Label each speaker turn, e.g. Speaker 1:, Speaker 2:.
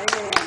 Speaker 1: Amen.